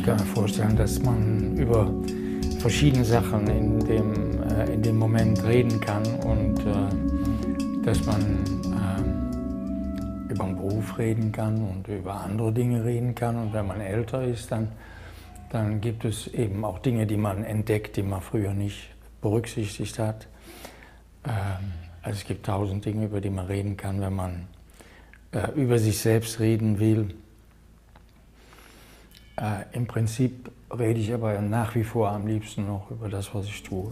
ich kann mir vorstellen, dass man über verschiedene Sachen in dem, äh, in dem Moment reden kann und äh, dass man äh, über den Beruf reden kann und über andere Dinge reden kann. Und wenn man älter ist, dann, dann gibt es eben auch Dinge, die man entdeckt, die man früher nicht berücksichtigt hat. Ähm, also es gibt tausend Dinge, über die man reden kann, wenn man äh, über sich selbst reden will. Äh, Im Prinzip rede ich aber nach wie vor am liebsten noch über das, was ich tue.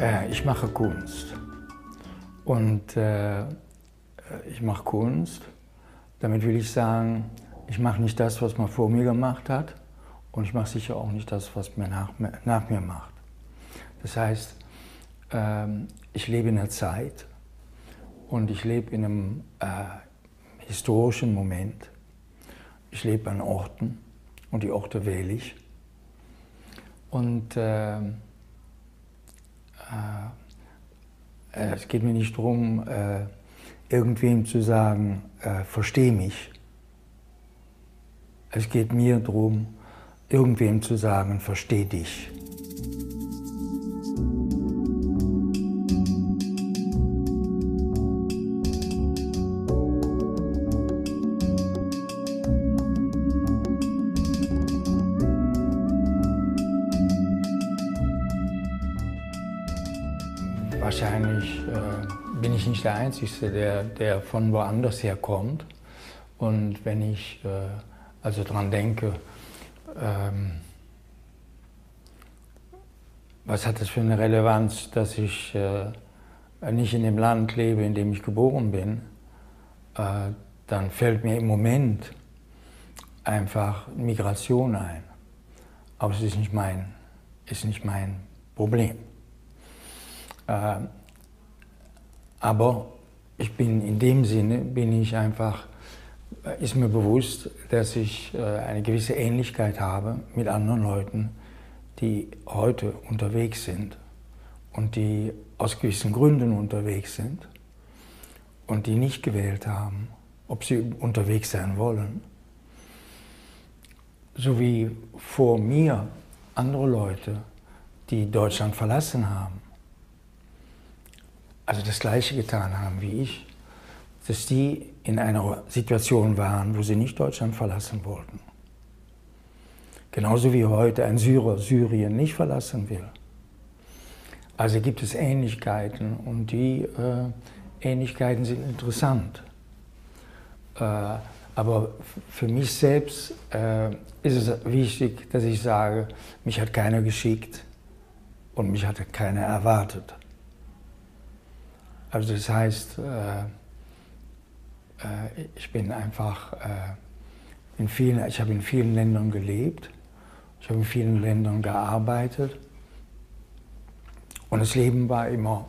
Äh, ich mache Kunst. Und äh, ich mache Kunst damit will ich sagen, ich mache nicht das, was man vor mir gemacht hat und ich mache sicher auch nicht das, was man nach, nach mir macht. Das heißt, ähm, ich lebe in einer Zeit und ich lebe in einem äh, historischen Moment. Ich lebe an Orten und die Orte wähle ich. Und äh, äh, es geht mir nicht darum, äh, irgendwem zu sagen, äh, versteh mich. Es geht mir darum, irgendwem zu sagen, versteh dich. Nicht der Einzige, der, der von woanders her kommt. Und wenn ich äh, also daran denke, ähm, was hat das für eine Relevanz, dass ich äh, nicht in dem Land lebe, in dem ich geboren bin, äh, dann fällt mir im Moment einfach Migration ein. Aber es ist nicht mein, ist nicht mein Problem. Äh, aber ich bin in dem Sinne, bin ich einfach, äh, ist mir bewusst, dass ich äh, eine gewisse Ähnlichkeit habe mit anderen Leuten, die heute unterwegs sind und die aus gewissen Gründen unterwegs sind und die nicht gewählt haben, ob sie unterwegs sein wollen. So wie vor mir andere Leute, die Deutschland verlassen haben also das Gleiche getan haben wie ich, dass die in einer Situation waren, wo sie nicht Deutschland verlassen wollten. Genauso wie heute ein Syrer Syrien nicht verlassen will. Also gibt es Ähnlichkeiten und die äh, Ähnlichkeiten sind interessant. Äh, aber für mich selbst äh, ist es wichtig, dass ich sage, mich hat keiner geschickt und mich hat keiner erwartet. Also das heißt, äh, äh, ich bin einfach äh, in vielen, ich habe in vielen Ländern gelebt, ich habe in vielen Ländern gearbeitet und das Leben war immer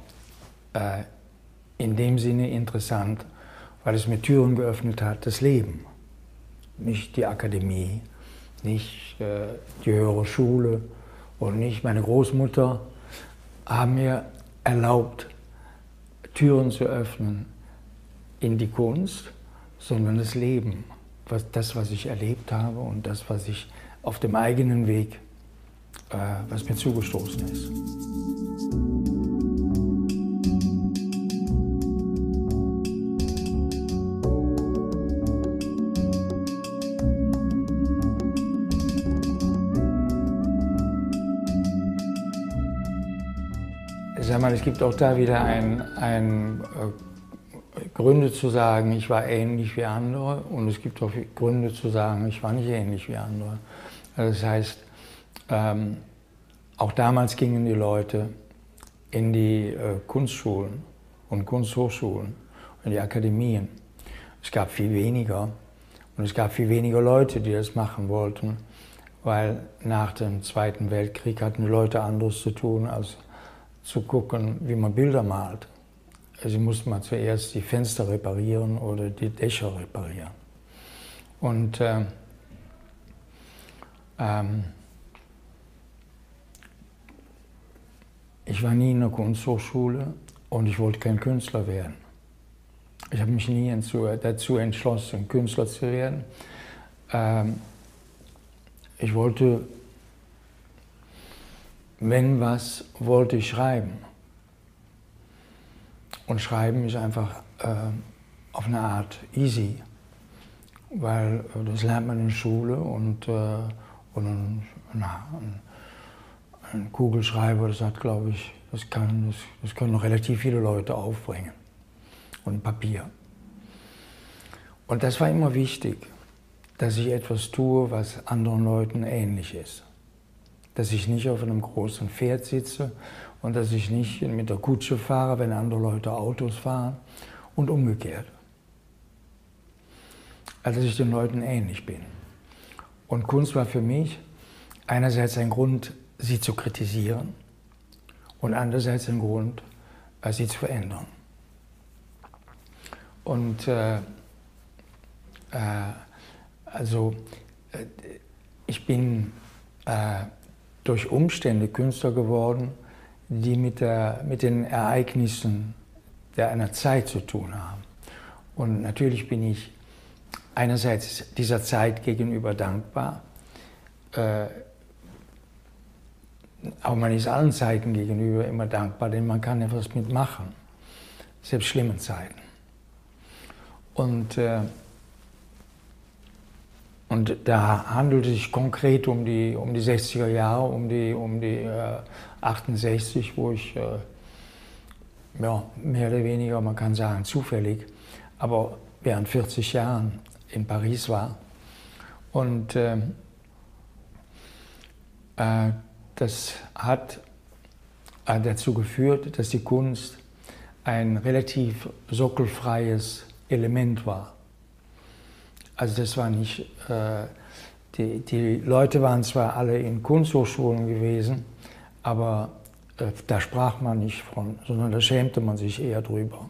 in dem Sinne interessant, weil es mir Türen geöffnet hat, das Leben. Nicht die Akademie, nicht die höhere Schule und nicht meine Großmutter haben mir erlaubt, Türen zu öffnen in die Kunst, sondern das Leben, was, das, was ich erlebt habe und das, was ich auf dem eigenen Weg, äh, was mir zugestoßen ist. Mal, es gibt auch da wieder ein, ein äh, Gründe zu sagen, ich war ähnlich wie andere und es gibt auch Gründe zu sagen, ich war nicht ähnlich wie andere. Also das heißt, ähm, auch damals gingen die Leute in die äh, Kunstschulen und Kunsthochschulen, in die Akademien. Es gab viel weniger und es gab viel weniger Leute, die das machen wollten, weil nach dem Zweiten Weltkrieg hatten die Leute anderes zu tun, als zu gucken, wie man Bilder malt. Also musste man zuerst die Fenster reparieren oder die Dächer reparieren. Und äh, Ähm, ich war nie in der Kunsthochschule und ich wollte kein Künstler werden. Ich habe mich nie dazu entschlossen, Künstler zu werden. Ähm, ich wollte, wenn was, wollte ich schreiben. Und schreiben ist einfach äh, auf eine Art easy, weil äh, das lernt man in Schule und, äh, und ein, ein, ein, Kugelschreiber, das hat, glaube ich, das, kann, das, das können noch relativ viele Leute aufbringen und Papier. Und das war immer wichtig, dass ich etwas tue, was anderen Leuten ähnlich ist. Dass ich nicht auf einem großen Pferd sitze und dass ich nicht mit der Kutsche fahre, wenn andere Leute Autos fahren und umgekehrt. Also dass ich den Leuten ähnlich bin. Und Kunst war für mich einerseits ein Grund, sie zu kritisieren und andererseits ein Grund, sie zu verändern. Und äh, äh, also äh, ich bin äh, durch Umstände Künstler geworden, die mit, der, mit den Ereignissen der einer Zeit zu tun haben. Und natürlich bin ich einerseits dieser Zeit gegenüber dankbar, äh, aber man ist allen Zeiten gegenüber immer dankbar, denn man kann etwas mitmachen, selbst schlimmen Zeiten. Und, äh, und da handelt es sich konkret um die, um die 60er Jahre, um die, um die äh, 68, wo ich äh, ja, mehr oder weniger, man kann sagen, zufällig, aber während 40 Jahren in Paris war. Und äh, äh, das hat äh, dazu geführt, dass die Kunst ein relativ sockelfreies Element war. Also das war nicht, äh, die, die Leute waren zwar alle in Kunsthochschulen gewesen, aber äh, da sprach man nicht von, sondern da schämte man sich eher drüber.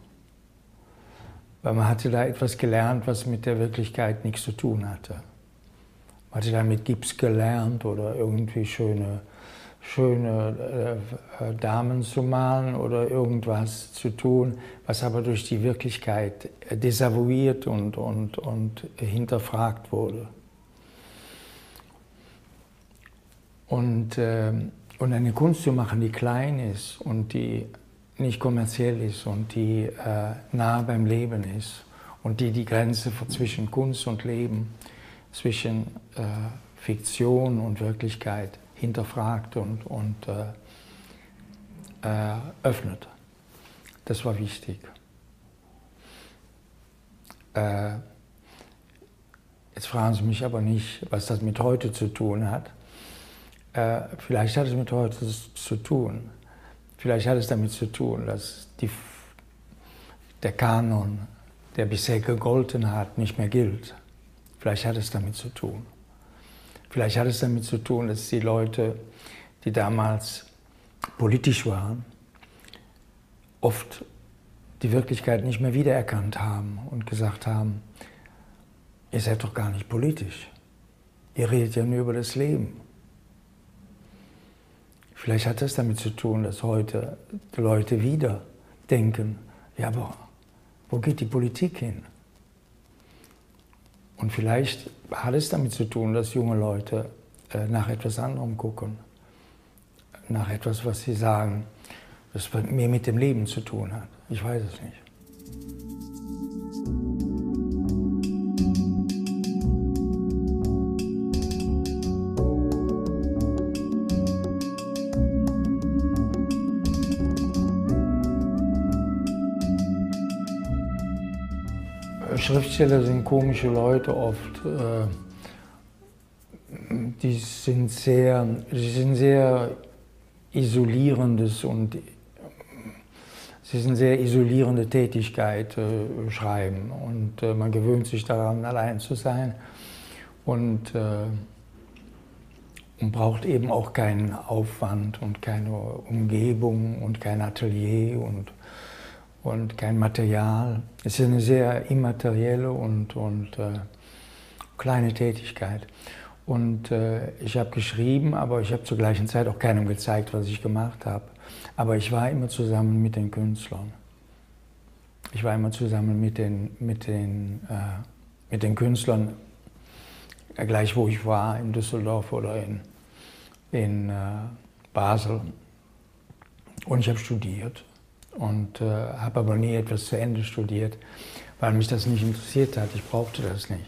Weil man hatte da etwas gelernt, was mit der Wirklichkeit nichts zu tun hatte. Man hatte da mit Gips gelernt oder irgendwie schöne schöne äh, äh, Damen zu malen oder irgendwas zu tun, was aber durch die Wirklichkeit desavouiert und, und, und hinterfragt wurde. Und, äh, und eine Kunst zu machen, die klein ist und die nicht kommerziell ist und die äh, nah beim Leben ist und die die Grenze zwischen Kunst und Leben, zwischen äh, Fiktion und Wirklichkeit hinterfragt und, und äh, äh, öffnet. Das war wichtig. Äh, jetzt fragen Sie mich aber nicht, was das mit heute zu tun hat. Äh, vielleicht hat es mit heute zu tun. Vielleicht hat es damit zu tun, dass die, der Kanon, der bisher gegolten hat, nicht mehr gilt. Vielleicht hat es damit zu tun. Vielleicht hat es damit zu tun, dass die Leute, die damals politisch waren, oft die Wirklichkeit nicht mehr wiedererkannt haben und gesagt haben, ihr seid doch gar nicht politisch. Ihr redet ja nur über das Leben. Vielleicht hat das damit zu tun, dass heute die Leute wieder denken, ja, aber wo geht die Politik hin? Und vielleicht hat es damit zu tun, dass junge Leute äh, nach etwas anderem gucken, nach etwas, was sie sagen, das mehr mit dem Leben zu tun hat. Ich weiß es nicht. Schriftsteller sind komische Leute oft. Äh, die sind sehr, die sind sehr isolierendes und sie sind sehr isolierende Tätigkeit äh, schreiben und äh, man gewöhnt sich daran, allein zu sein und, und braucht eben auch keinen Aufwand und keine Umgebung und kein Atelier und und kein Material. Es ist eine sehr immaterielle und, und äh, kleine Tätigkeit. Und äh, ich habe geschrieben, aber ich habe zur gleichen Zeit auch keinem gezeigt, was ich gemacht habe. Aber ich war immer zusammen mit den Künstlern. Ich war immer zusammen mit den, mit den, äh, mit den Künstlern, äh, gleich wo ich war, in Düsseldorf oder in, in äh, Basel. Und ich habe studiert und äh, habe aber nie etwas zu Ende studiert, weil mich das nicht interessiert hat. Ich brauchte das nicht.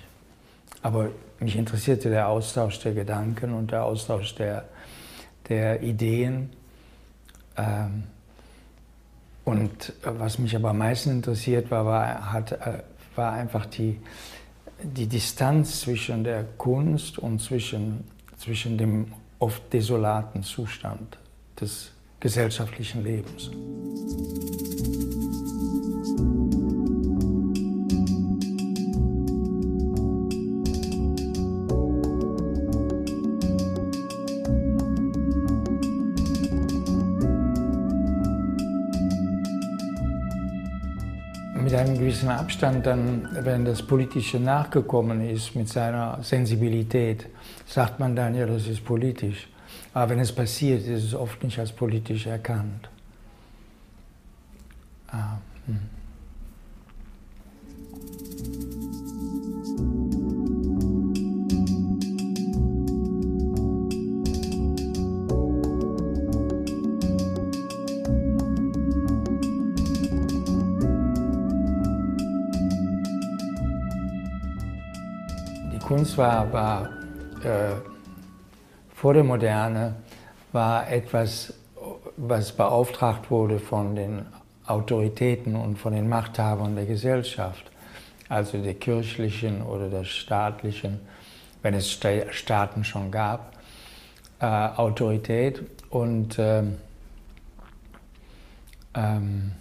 Aber mich interessierte der Austausch der Gedanken und der Austausch der, der Ideen. Ähm, und was mich aber am meisten interessiert war, war, hat, äh, war einfach die, die Distanz zwischen der Kunst und zwischen, zwischen dem oft desolaten Zustand des gesellschaftlichen Lebens. mit einem gewissen Abstand dann, wenn das Politische nachgekommen ist mit seiner Sensibilität, sagt man dann, ja, das ist politisch. Aber wenn es passiert, ist es oft nicht als politisch erkannt. Ah, hm. Die Kunst war, war äh, vor der Moderne war etwas, was beauftragt wurde von den Autoritäten und von den Machthabern der Gesellschaft, also der kirchlichen oder der staatlichen, wenn es Staaten schon gab, äh, Autorität. Und ähm, ähm,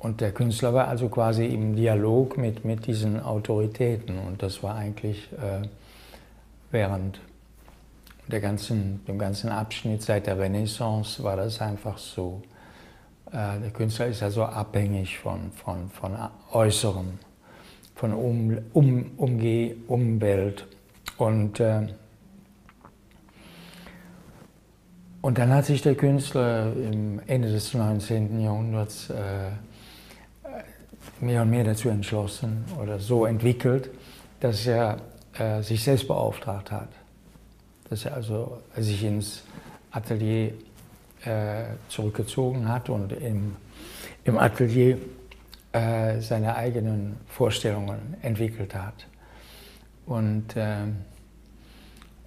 und der Künstler war also quasi im Dialog mit, mit diesen Autoritäten. Und das war eigentlich äh, während der ganzen, dem ganzen Abschnitt seit der Renaissance war das einfach so. Äh, der Künstler ist also abhängig von, von, von Äußerem, von um, um, Umge Umwelt. Und, äh, und dann hat sich der Künstler im Ende des 19. Jahrhunderts äh, mehr und mehr dazu entschlossen oder so entwickelt, dass er äh, sich selbst beauftragt hat. Dass er also sich ins Atelier äh, zurückgezogen hat und im, im Atelier äh, seine eigenen Vorstellungen entwickelt hat. Und, äh,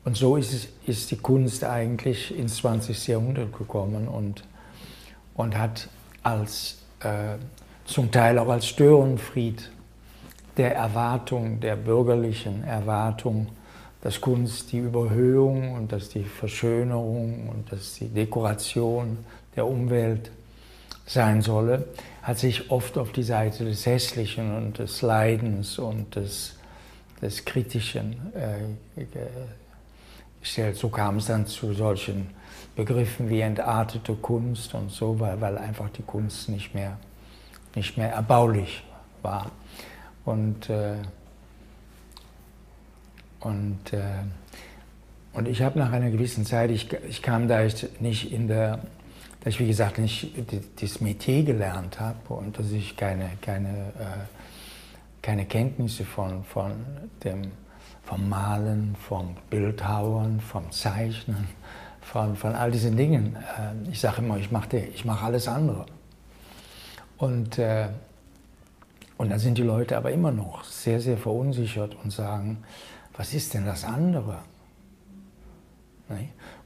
und so ist, es, ist die Kunst eigentlich ins 20. Jahrhundert gekommen und, und hat als, äh, zum Teil auch als Störenfried der Erwartung, der bürgerlichen Erwartung, dass Kunst die Überhöhung und dass die Verschönerung und dass die Dekoration der Umwelt sein solle, hat sich oft auf die Seite des Hässlichen und des Leidens und des, des Kritischen äh, gestellt. So kam es dann zu solchen Begriffen wie entartete Kunst und so, weil, weil einfach die Kunst nicht mehr, nicht mehr erbaulich war. Und, äh, und, äh, und ich habe nach einer gewissen Zeit, ich, ich kam da ich nicht in der, da ich wie gesagt nicht das Metier gelernt habe und dass ich keine, keine, äh, keine Kenntnisse von, von dem, vom Malen, vom Bildhauern, vom Zeichnen, von, von all diesen Dingen. Äh, ich sage immer, ich mache mach alles andere. Und äh, und dann sind die Leute aber immer noch sehr, sehr verunsichert und sagen, was ist denn das andere?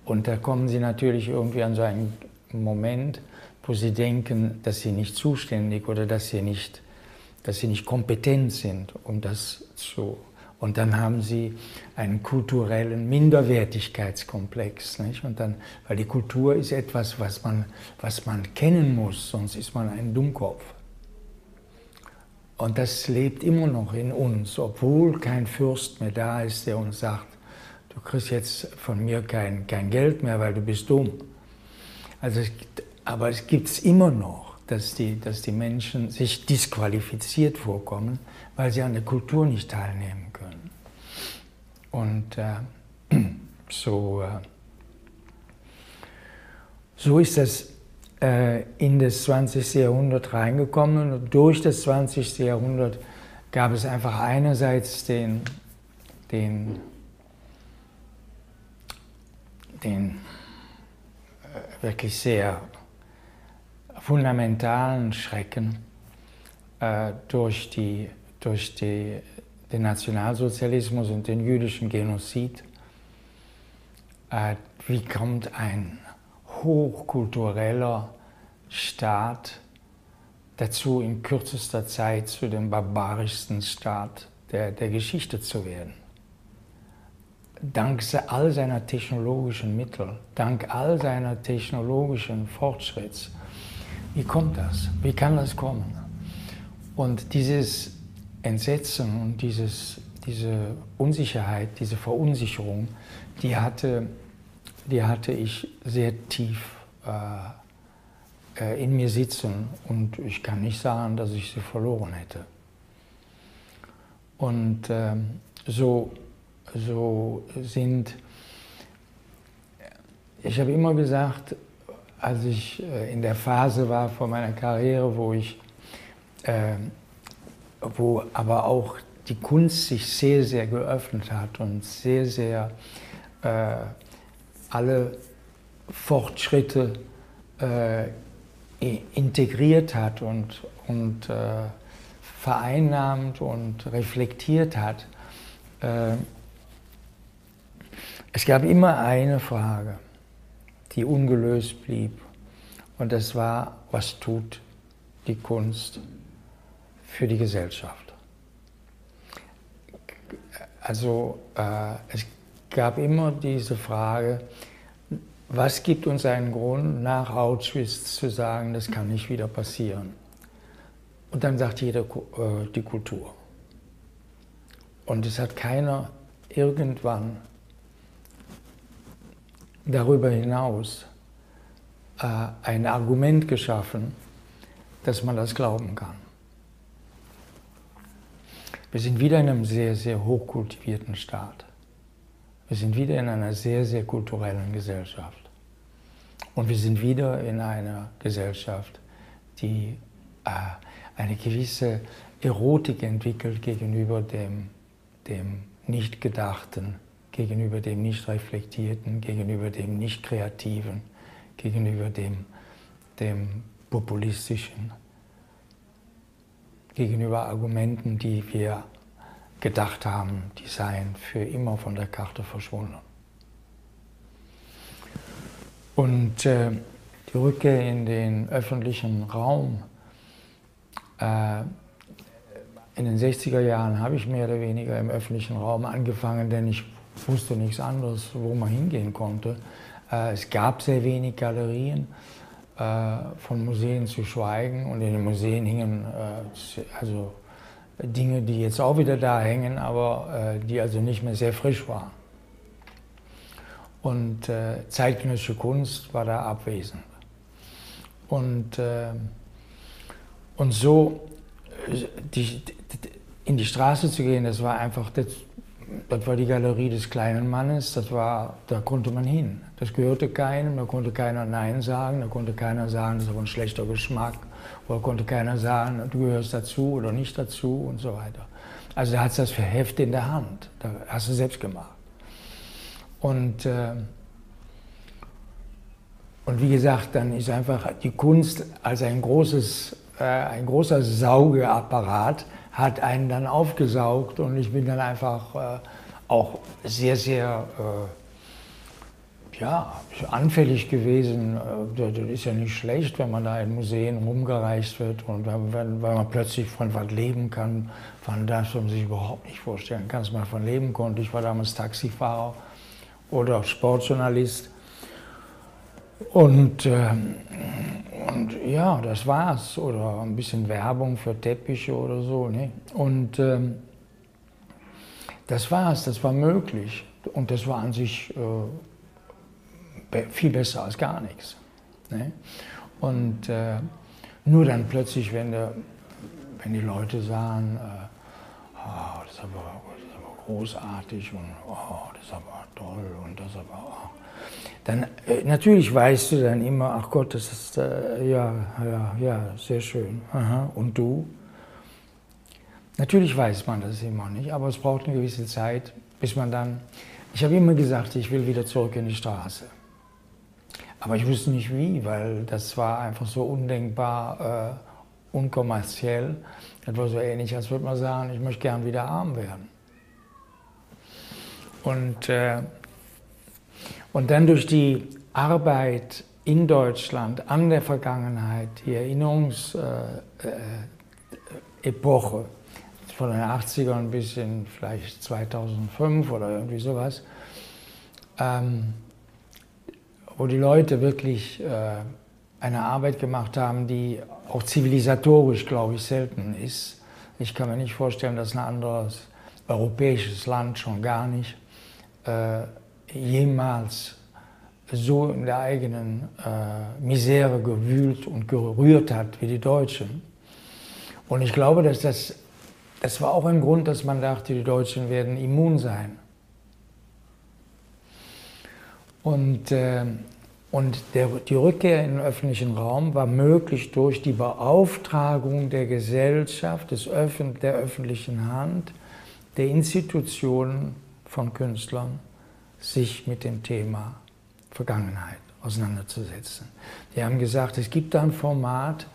Und da kommen sie natürlich irgendwie an so einen Moment, wo sie denken, dass sie nicht zuständig oder dass sie nicht, dass sie nicht kompetent sind, um das zu. Und dann haben sie einen kulturellen Minderwertigkeitskomplex. Nicht? Und dann, weil die Kultur ist etwas, was man, was man kennen muss, sonst ist man ein Dummkopf. Und das lebt immer noch in uns, obwohl kein Fürst mehr da ist, der uns sagt, du kriegst jetzt von mir kein, kein Geld mehr, weil du bist dumm. Also, aber es gibt es immer noch, dass die, dass die Menschen sich disqualifiziert vorkommen, weil sie an der Kultur nicht teilnehmen können. Und äh, so, äh, so ist das in das 20. Jahrhundert reingekommen und durch das 20. Jahrhundert gab es einfach einerseits den, den, den äh, wirklich sehr fundamentalen Schrecken äh, durch, die, durch die, den Nationalsozialismus und den jüdischen Genozid. Äh, wie kommt ein hochkultureller Staat dazu, in kürzester Zeit zu dem barbarischsten Staat der, der Geschichte zu werden? Dank all seiner technologischen Mittel, dank all seiner technologischen Fortschritts. Wie kommt das? Wie kann das kommen? Und dieses Entsetzen und dieses, diese Unsicherheit, diese Verunsicherung, die hatte die hatte ich sehr tief äh, äh, in mir sitzen und ich kann nicht sagen, dass ich sie verloren hätte. Und äh, so, so sind, ich habe immer gesagt, als ich äh, in der Phase war von meiner Karriere, wo ich, äh, wo aber auch die Kunst sich sehr, sehr geöffnet hat und sehr, sehr äh, alle Fortschritte äh, integriert hat und, und äh, vereinnahmt und reflektiert hat. Äh, es gab immer eine Frage, die ungelöst blieb. Und das war, was tut die Kunst für die Gesellschaft? Also äh, es gab immer diese Frage, was gibt uns einen Grund, nach Auschwitz zu sagen, das kann nicht wieder passieren? Und dann sagt jeder äh, die Kultur. Und es hat keiner irgendwann darüber hinaus äh, ein Argument geschaffen, dass man das glauben kann. Wir sind wieder in einem sehr, sehr hochkultivierten Staat. Wir sind wieder in einer sehr, sehr kulturellen Gesellschaft. Und wir sind wieder in einer Gesellschaft, die äh, eine gewisse Erotik entwickelt gegenüber dem, dem Nicht-Gedachten, gegenüber dem Nicht-Reflektierten, gegenüber dem Nicht-Kreativen, gegenüber dem, dem Populistischen, gegenüber Argumenten, die wir gedacht haben, die seien für immer von der Karte verschwunden. Und äh, die Rückkehr in den öffentlichen Raum, äh, in den 60er Jahren habe ich mehr oder weniger im öffentlichen Raum angefangen, denn ich wusste nichts anderes, wo man hingehen konnte. Äh, es gab sehr wenig Galerien, äh, von Museen zu schweigen und in den Museen hingen äh, also Dinge, die jetzt auch wieder da hängen, aber äh, die also nicht mehr sehr frisch waren. Und äh, zeitgenössische Kunst war da abwesend. Und, äh, und so die, die, in die Straße zu gehen, das war einfach, das, das war die Galerie des kleinen Mannes, das war, da konnte man hin. Das gehörte keinem, da konnte keiner Nein sagen, da konnte keiner sagen, das aber ein schlechter Geschmack. Oder konnte keiner sagen, du gehörst dazu oder nicht dazu und so weiter. Also da hat das für Heft in der Hand. Da hast du selbst gemacht. Und, äh, und wie gesagt, dann ist einfach die Kunst als ein, großes, äh, ein großer Saugeapparat hat einen dann aufgesaugt und ich bin dann einfach äh, auch sehr, sehr äh, ja, anfällig gewesen. Äh, das ist ja nicht schlecht, wenn man da in Museen rumgereist wird und wenn, weil man plötzlich von was leben kann, von das man sich überhaupt nicht vorstellen kann, dass man von leben konnte. Ich war damals Taxifahrer oder Sportjournalist. Und, äh, und ja, das war's. Oder ein bisschen Werbung für Teppiche oder so. Ne? Und äh, das war's, das war möglich. Und das war an sich äh, viel besser als gar nichts. Ne? Und äh, nur dann plötzlich, wenn, der, wenn die Leute sagen, äh, oh, das, ist aber, das ist aber großartig und oh, das ist aber toll und das aber. Oh. Dann äh, natürlich weißt du dann immer, ach Gott, das ist äh, ja, ja, ja, sehr schön. Aha. Und du? Natürlich weiß man das immer nicht, aber es braucht eine gewisse Zeit, bis man dann. Ich habe immer gesagt, ich will wieder zurück in die Straße. Aber ich wusste nicht wie, weil das war einfach so undenkbar äh, unkommerziell. War so ähnlich, als würde man sagen, ich möchte gern wieder arm werden. Und, äh, und dann durch die Arbeit in Deutschland an der Vergangenheit, die Erinnerungsepoche äh, äh, von den 80ern bis in vielleicht 2005 oder irgendwie sowas, ähm, wo die Leute wirklich äh, eine Arbeit gemacht haben, die auch zivilisatorisch, glaube ich, selten ist. Ich kann mir nicht vorstellen, dass ein anderes europäisches Land schon gar nicht äh, jemals so in der eigenen äh, Misere gewühlt und gerührt hat wie die Deutschen. Und ich glaube, dass das, das war auch ein Grund, dass man dachte, die Deutschen werden immun sein. Und äh, und der, die Rückkehr in den öffentlichen Raum war möglich durch die Beauftragung der Gesellschaft, des Öffn der öffentlichen Hand, der Institutionen von Künstlern, sich mit dem Thema Vergangenheit auseinanderzusetzen. Die haben gesagt, es gibt da ein Format,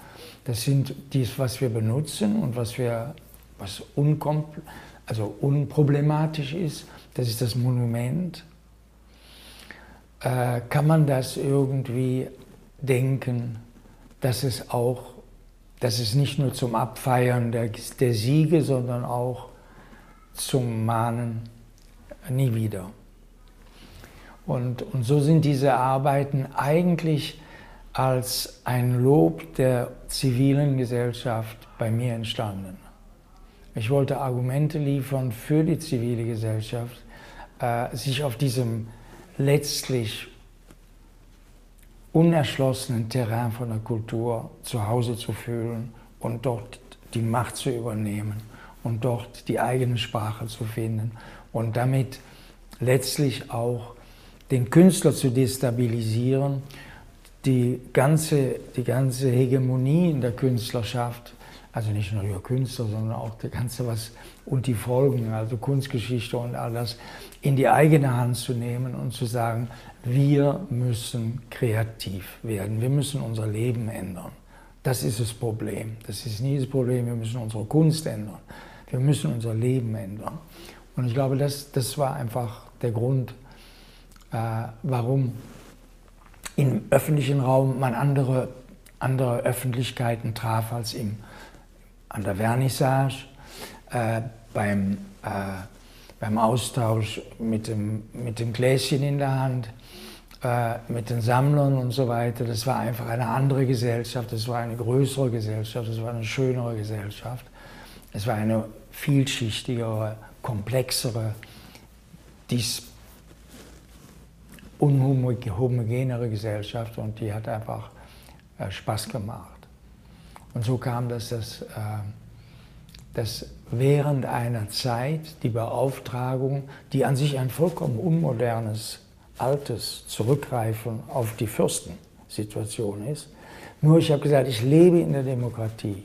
das sind dies, was wir benutzen und was, wir, was also unproblematisch ist, das ist das Monument äh, kann man das irgendwie denken, dass es auch, dass es nicht nur zum Abfeiern der, der Siege, sondern auch zum Mahnen nie wieder. Und, und so sind diese Arbeiten eigentlich als ein Lob der zivilen Gesellschaft bei mir entstanden. Ich wollte Argumente liefern für die zivile Gesellschaft, äh, sich auf diesem letztlich unerschlossenen Terrain von der Kultur zu Hause zu fühlen und dort die Macht zu übernehmen und dort die eigene Sprache zu finden und damit letztlich auch den Künstler zu destabilisieren, die ganze, die ganze Hegemonie in der Künstlerschaft, also nicht nur über Künstler, sondern auch der ganze was und die Folgen, also Kunstgeschichte und all das, in die eigene Hand zu nehmen und zu sagen, wir müssen kreativ werden, wir müssen unser Leben ändern. Das ist das Problem. Das ist nie das Problem, wir müssen unsere Kunst ändern. Wir müssen unser Leben ändern. Und ich glaube, das, das war einfach der Grund, äh, warum im öffentlichen Raum man andere, andere Öffentlichkeiten traf als im, an der Vernissage, äh, beim äh, beim Austausch mit dem, mit dem Gläschen in der Hand, äh, mit den Sammlern und so weiter. Das war einfach eine andere Gesellschaft, das war eine größere Gesellschaft, das war eine schönere Gesellschaft. Es war eine vielschichtigere, komplexere, dies unhomogenere Gesellschaft und die hat einfach äh, Spaß gemacht. Und so kam das, dass, äh, dass während einer Zeit die Beauftragung, die an sich ein vollkommen unmodernes, altes Zurückgreifen auf die Fürstensituation ist. Nur ich habe gesagt, ich lebe in der Demokratie.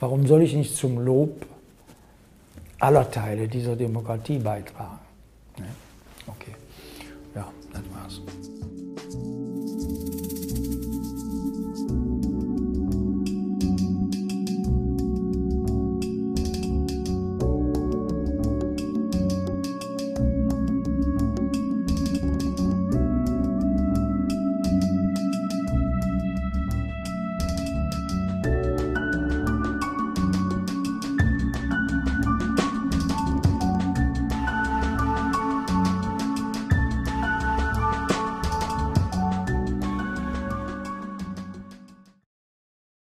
Warum soll ich nicht zum Lob aller Teile dieser Demokratie beitragen? Okay, ja, das war's.